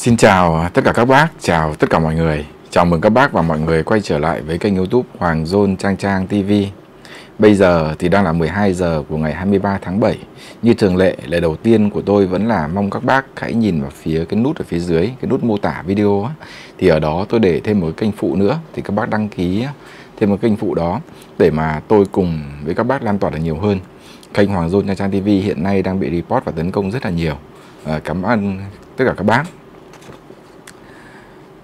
Xin chào tất cả các bác, chào tất cả mọi người. Chào mừng các bác và mọi người quay trở lại với kênh youtube Hoàng Dôn Trang Trang TV. Bây giờ thì đang là 12 giờ của ngày 23 tháng 7. Như thường lệ, lời đầu tiên của tôi vẫn là mong các bác hãy nhìn vào phía cái nút ở phía dưới, cái nút mô tả video á. Thì ở đó tôi để thêm một kênh phụ nữa thì các bác đăng ký thêm một kênh phụ đó để mà tôi cùng với các bác lan tỏa được nhiều hơn. Kênh Hoàng Dôn Trang Trang TV hiện nay đang bị report và tấn công rất là nhiều. À, cảm ơn tất cả các bác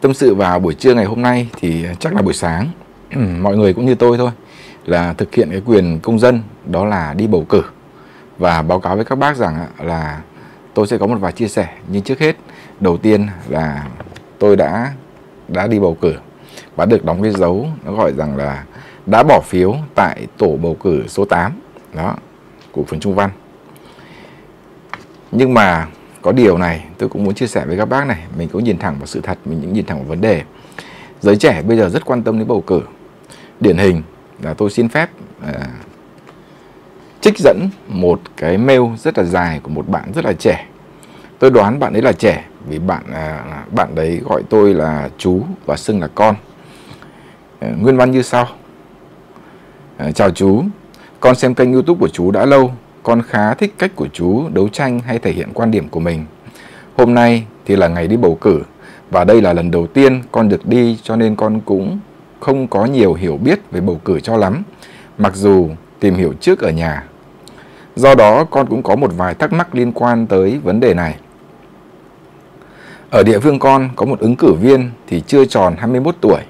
tâm sự vào buổi trưa ngày hôm nay thì ờ, chắc là buổi sáng. Ừ, mọi người cũng như tôi thôi, là thực hiện cái quyền công dân, đó là đi bầu cử. Và báo cáo với các bác rằng ờ, là tôi sẽ có một vài chia sẻ. Nhưng trước hết, đầu tiên là tôi đã đã đi bầu cử. Và được đóng cái dấu, nó gọi rằng là đã bỏ phiếu tại tổ bầu cử số 8 đó, của phường Trung Văn. Nhưng mà có điều này tôi cũng muốn chia sẻ với các bác này. Mình cũng nhìn thẳng vào sự thật mình cũng nhìn thẳng vào vấn đề. Giới trẻ bây giờ rất quan tâm đến bầu cử. Điển hình là tôi xin phép à, trích dẫn một cái mail rất là dài của một bạn rất là trẻ. Tôi đoán bạn ấy là trẻ vì bạn à, bạn đấy gọi tôi là chú và xưng là con. À, nguyên văn như sau. À, chào chú con xem kênh youtube của chú đã lâu con khá thích cách của chú đấu tranh hay thể hiện quan điểm của mình. Hôm nay thì là ngày đi bầu cử và đây là lần đầu tiên con được đi cho nên con cũng không có nhiều hiểu biết về bầu cử cho lắm, mặc dù tìm hiểu trước ở nhà. Do đó con cũng có một vài thắc mắc liên quan tới vấn đề này. Ở địa phương con có một ứng cử viên thì chưa tròn 21 tuổi,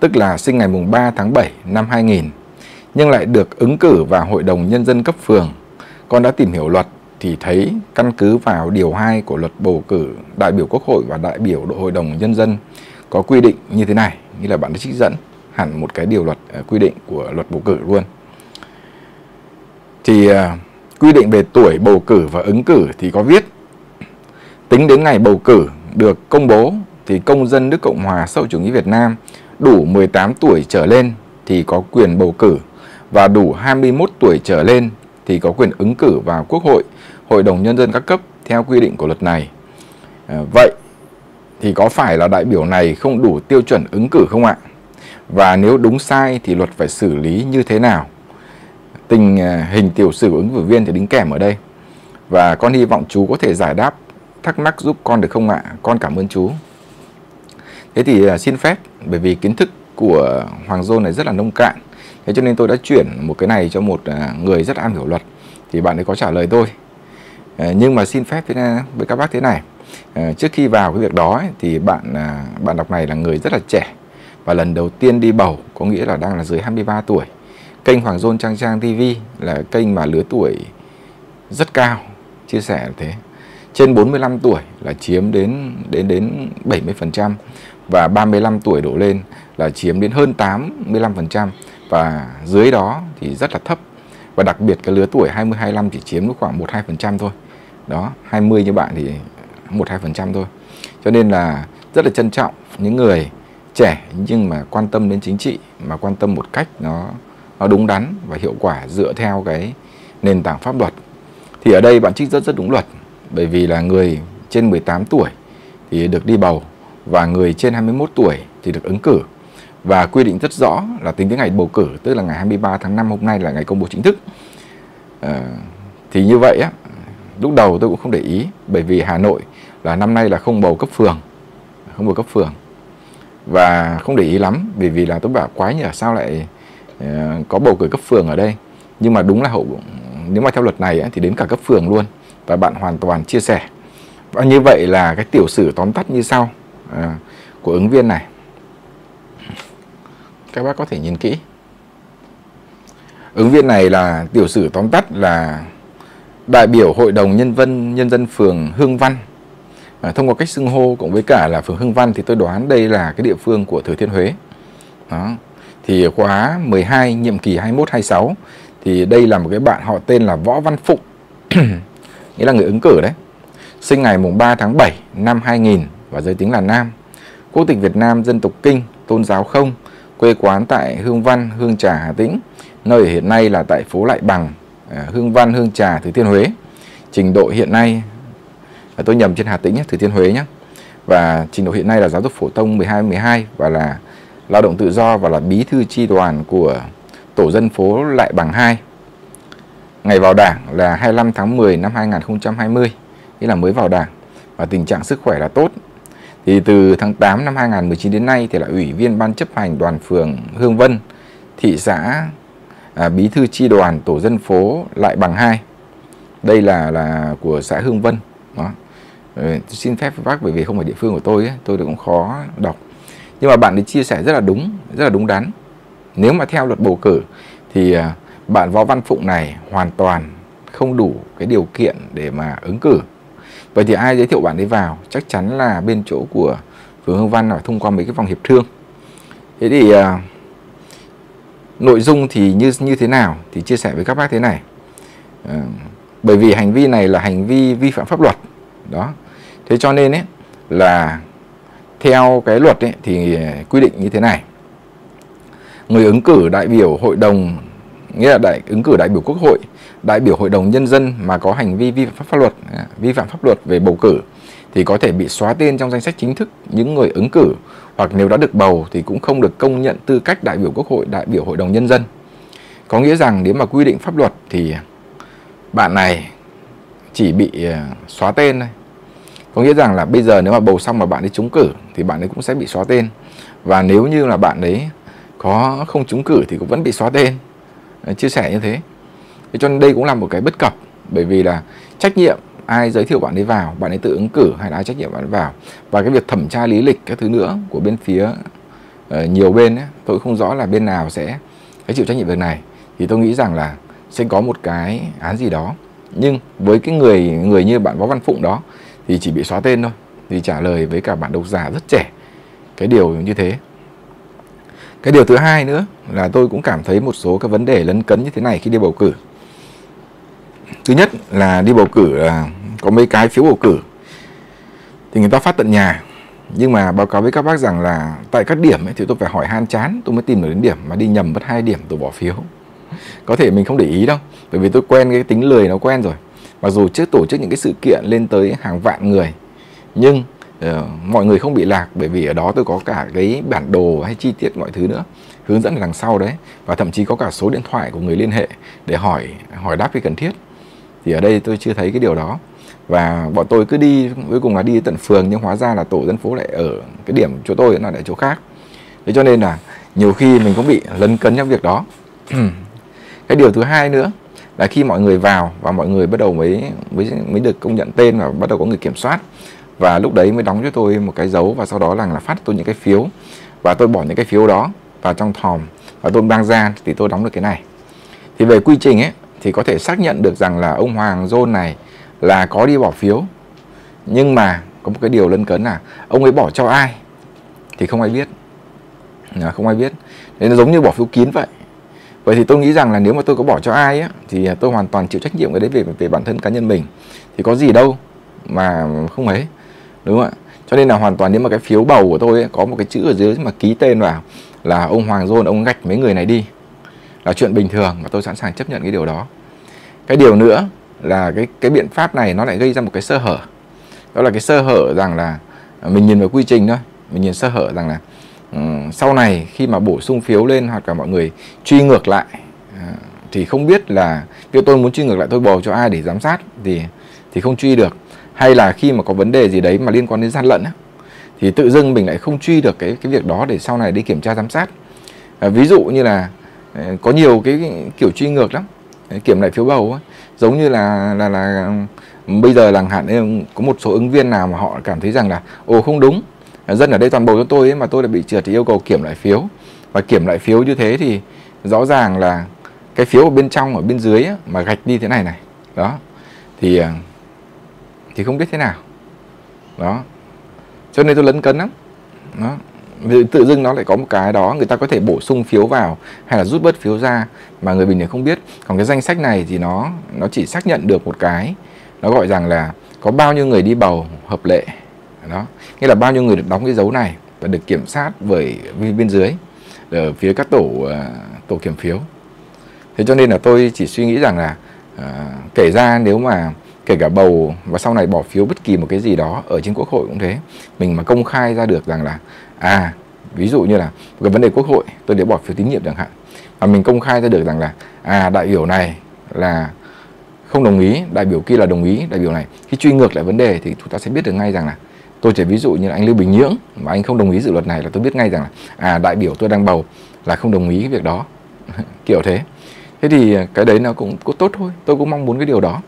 tức là sinh ngày mùng 3 tháng 7 năm 2000, nhưng lại được ứng cử vào Hội đồng Nhân dân cấp phường con đã tìm hiểu luật thì thấy căn cứ vào điều 2 của luật bầu cử đại biểu quốc hội và đại biểu hội đồng nhân dân có quy định như thế này, như là bạn đã trích dẫn hẳn một cái điều luật ờ, quy định của luật bầu cử luôn. Thì ờ, quy định về tuổi bầu cử và ứng cử thì có viết tính đến ngày bầu cử được công bố thì công dân nước Cộng hòa xã hội chủ nghĩa Việt Nam đủ 18 tuổi trở lên thì có quyền bầu cử và đủ 21 tuổi trở lên thì có quyền ứng cử vào Quốc hội, Hội đồng Nhân dân các cấp theo quy định của luật này. À, vậy thì có phải là đại biểu này không đủ tiêu chuẩn ứng cử không ạ? Và nếu đúng sai thì luật phải xử lý như thế nào? Tình à, hình tiểu sử ứng cử viên thì đính kèm ở đây. Và con hy vọng chú có thể giải đáp thắc mắc giúp con được không ạ? Con cảm ơn chú. Thế thì à, xin phép bởi vì kiến thức của Hoàng Dôn này rất là nông cạn thế cho nên tôi đã chuyển một cái này cho một à, người rất am hiểu luật. Thì bạn ấy có trả lời tôi. À, nhưng mà xin phép với các bác thế này. À, trước khi vào cái việc đó ấy, thì bạn bạn đọc này là người rất là trẻ. Và lần đầu tiên đi bầu có nghĩa là đang là dưới 23 tuổi. Kênh Hoàng Dôn Trang Trang TV là kênh mà lứa tuổi rất cao chia sẻ thế. Trên 45 tuổi là chiếm đến đến đến 70% và 35 tuổi đổ lên là chiếm đến hơn 85% và dưới đó thì rất là thấp và đặc biệt cái lứa tuổi 20 25 chỉ chiếm khoảng 1 2% thôi. Đó, 20 như bạn thì 1 2% thôi. Cho nên là rất là trân trọng những người trẻ nhưng mà quan tâm đến chính trị mà quan tâm một cách nó nó đúng đắn và hiệu quả dựa theo cái nền tảng pháp luật. Thì ở đây bạn trích rất rất đúng luật bởi vì là người trên 18 tuổi thì được đi bầu và người trên 21 tuổi thì được ứng cử và quy định rất rõ là tính đến ngày bầu cử tức là ngày 23 tháng 5 hôm nay là ngày công bố chính thức. À, thì như vậy á lúc đầu tôi cũng không để ý bởi vì Hà Nội là năm nay là không bầu cấp phường không bầu cấp phường. Và không để ý lắm bởi vì là tôi bảo quái nhỉ sao lại uh, có bầu cử cấp phường ở đây? Nhưng mà đúng là hậu nếu mà theo luật này ấy, thì đến cả cấp phường luôn và bạn hoàn toàn chia sẻ. Và như vậy là cái tiểu sử tóm tắt như sau uh, của ứng viên này các bác có thể nhìn kỹ. Ứng viên này là tiểu sử tóm tắt là đại biểu hội đồng nhân dân nhân dân phường Hương Văn. À, thông qua cách xưng hô cũng với cả là phường Hương Văn thì tôi đoán đây là cái địa phương của Thừa Thiên Huế. Đó. Thì khóa 12 nhiệm kỳ 21 26 thì đây là một cái bạn họ tên là Võ Văn Phụng. Nghĩa là người ứng cử đấy. Sinh ngày mùng 3 tháng 7 năm 2000 và giới tính là nam. Quốc tịch Việt Nam dân tộc Kinh tôn giáo không quê quán tại Hương Văn, Hương Trà, Hà Tĩnh, nơi hiện nay là tại phố Lại Bằng, à, Hương Văn, Hương Trà, Thừa Thiên Huế. Trình độ hiện nay, à, tôi nhầm trên Hà Tĩnh nhé, Thừa Thiên Huế nhé. và trình độ hiện nay là giáo dục phổ thông 12 12 và là lao động tự do và là bí thư tri đoàn của tổ dân phố Lại Bằng 2. Ngày vào đảng là 25 tháng 10 năm 2020, nghĩa là mới vào đảng và tình trạng sức khỏe là tốt. Thì từ tháng 8 năm 2019 đến nay thì là ủy viên ban chấp hành đoàn phường Hương Vân, thị xã à, bí thư chi đoàn tổ dân phố Lại Bằng 2. Đây là là của xã Hương Vân. Đó. Ừ, tôi xin phép bác bởi vì không phải địa phương của tôi ấy, tôi cũng khó đọc. Nhưng mà bạn ấy chia sẻ rất là đúng, rất là đúng đắn. Nếu mà theo luật bầu cử thì à, bạn Võ Văn Phụng này hoàn toàn không đủ cái điều kiện để mà ứng cử. Vậy thì ai giới thiệu bạn ấy vào? Chắc chắn là bên chỗ của phường Hương Văn là thông qua mấy cái vòng hiệp thương. Thế thì uh, nội dung thì như như thế nào thì chia sẻ với các bác thế này. Uh, bởi vì hành vi này là hành vi vi phạm pháp luật. Đó. Thế cho nên ấy là theo cái luật ấy, thì quy định như thế này. Người ứng cử đại biểu hội đồng nghĩa là đại ứng cử đại biểu quốc hội, đại biểu hội đồng nhân dân mà có hành vi vi phạm pháp luật, à, vi phạm pháp luật về bầu cử thì có thể bị xóa tên trong danh sách chính thức những người ứng cử hoặc nếu đã được bầu thì cũng không được công nhận tư cách đại biểu quốc hội, đại biểu hội đồng nhân dân. Có nghĩa rằng nếu mà quy định pháp luật thì bạn này chỉ bị à, xóa tên thôi. Có nghĩa rằng là bây giờ nếu mà bầu xong mà bạn ấy trúng cử thì bạn ấy cũng sẽ bị xóa tên. Và nếu như là bạn ấy có không trúng cử thì cũng vẫn bị xóa tên chia sẻ như thế. Thế cho nên đây cũng là một cái bất cập bởi vì là trách nhiệm ai giới thiệu bạn ấy vào bạn ấy tự ứng cử hay là ai trách nhiệm bạn ấy vào. Và cái việc thẩm tra lý lịch các thứ nữa của bên phía uh, nhiều bên ấy, tôi không rõ là bên nào sẽ phải chịu trách nhiệm việc này. Thì tôi nghĩ rằng là sẽ có một cái án gì đó. Nhưng với cái người người như bạn võ văn phụng đó thì chỉ bị xóa tên thôi thì trả lời với cả bạn độc giả rất trẻ. Cái điều như thế cái điều thứ hai nữa là tôi cũng cảm thấy một số các vấn đề lấn cấn như thế này khi đi bầu cử. Thứ nhất là đi bầu cử là có mấy cái phiếu bầu cử. Thì người ta phát tận nhà. Nhưng mà báo cáo với các bác rằng là tại các điểm ấy, thì tôi phải hỏi han chán tôi mới tìm được đến điểm mà đi nhầm mất hai điểm tôi bỏ phiếu. Có thể mình không để ý đâu bởi vì tôi quen cái tính lười nó quen rồi. Mặc dù trước tổ chức những cái sự kiện lên tới hàng vạn người nhưng Ờ, mọi người không bị lạc bởi vì ở đó tôi có cả cái bản đồ hay chi tiết mọi thứ nữa, hướng dẫn đằng sau đấy. Và thậm chí có cả số điện thoại của người liên hệ để hỏi hỏi đáp khi cần thiết. Thì ở đây tôi chưa thấy cái điều đó. Và bọn tôi cứ đi, cuối cùng là đi tận phường, nhưng hóa ra là tổ dân phố lại ở cái điểm chỗ tôi là lại chỗ khác. Thế cho nên là nhiều khi mình cũng bị lấn cấn trong việc đó. Cái điều thứ hai nữa là khi mọi người vào và mọi người bắt đầu mới mới mới được công nhận tên và bắt đầu có người kiểm soát và lúc đấy mới đóng cho tôi một cái dấu và sau đó là là phát tôi những cái phiếu. Và tôi bỏ những cái phiếu đó vào trong thòm và tôi mang ra thì tôi đóng được cái này. Thì về quy trình ấy, thì có thể xác nhận được rằng là ông Hoàng John này là có đi bỏ phiếu. Nhưng mà có một cái điều lân cấn là ông ấy bỏ cho ai thì không ai biết. Ờ, không ai biết. Nên nó giống như bỏ phiếu kín vậy. Vậy thì tôi nghĩ rằng là nếu mà tôi có bỏ cho ai á, thì tôi hoàn toàn chịu trách nhiệm cái đấy về về bản thân cá nhân mình. Thì có gì đâu mà không ấy đúng không ạ? Cho nên là hoàn toàn nếu mà cái phiếu bầu của tôi ấy, có một cái chữ ở dưới mà ký tên vào là ông Hoàng Dôn ông gạch mấy người này đi là chuyện bình thường và tôi sẵn sàng chấp nhận cái điều đó. Cái điều nữa là cái cái biện pháp này nó lại gây ra một cái sơ hở. Đó là cái sơ hở rằng là à, mình nhìn vào quy trình thôi. Mình nhìn sơ hở rằng là um, sau này khi mà bổ sung phiếu lên hoặc là mọi người truy ngược lại uh, thì không biết là việc tôi muốn truy ngược lại tôi bầu cho ai để giám sát thì thì không truy được hay là khi mà có vấn đề gì đấy mà liên quan đến gian lận á, thì tự dưng mình lại không truy được cái cái việc đó để sau này đi kiểm tra giám sát. À, ví dụ như là ờ, có nhiều cái kiểu truy ngược lắm. Kiểm lại phiếu bầu ấy. giống như là là là ừ, bây giờ làng hạn có một số ứng viên nào mà họ cảm thấy rằng là ồ không đúng à, dân ở đây toàn bầu cho tôi ấy, mà tôi đã bị trượt thì yêu cầu kiểm lại phiếu. Và kiểm lại phiếu như thế thì rõ ràng là cái phiếu ở bên trong ở bên dưới ấy, mà gạch đi thế này này. Đó. Thì ờ, thì không biết thế nào. Đó. Cho nên tôi lấn cấn lắm. Đó. Tự dưng nó lại có một cái đó người ta có thể bổ sung phiếu vào hay là rút bớt phiếu ra mà người bình thường không biết. Còn cái danh sách này thì nó nó chỉ xác nhận được một cái. Nó gọi rằng là có bao nhiêu người đi bầu hợp lệ. Đó. Nghĩa là bao nhiêu người được đóng cái dấu này và được kiểm soát bởi bên dưới ở phía các tổ à, tổ kiểm phiếu. Thế cho nên là tôi chỉ suy nghĩ rằng là uh, kể ra nếu mà kể cả bầu và sau này bỏ phiếu bất kỳ một cái gì đó ở trên quốc hội cũng thế. Mình mà công khai ra được rằng là à ví dụ như là cái vấn đề quốc hội, tôi để bỏ phiếu tín nhiệm chẳng hạn, mà mình công khai ra được rằng là à đại biểu này là không đồng ý, đại biểu kia là đồng ý, đại biểu này. Khi truy ngược lại vấn đề thì chúng ta sẽ biết được ngay rằng là, tôi chỉ ví dụ như là anh Lưu Bình Nhưỡng mà anh không đồng ý dự luật này là tôi biết ngay rằng là à đại biểu tôi đang bầu là không đồng ý cái việc đó. Kiểu thế. Thế thì cái đấy nó cũng có tốt thôi, tôi cũng mong muốn cái điều đó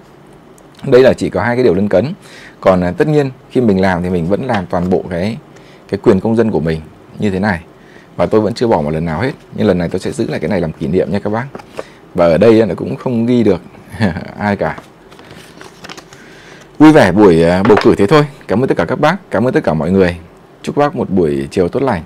đây là chỉ có hai cái điều lân cấn. Còn à, tất nhiên khi mình làm thì mình vẫn làm toàn bộ cái cái quyền công dân của mình như thế này. Và tôi vẫn chưa bỏ một lần nào hết. Nhưng lần này tôi sẽ giữ lại cái này làm kỷ niệm nha các bác. Và ở đây nó cũng không ghi được ai cả. Vui vẻ buổi à, bầu cử thế thôi. Cảm ơn tất cả các bác cảm ơn tất cả mọi người. Chúc bác một buổi chiều tốt lành.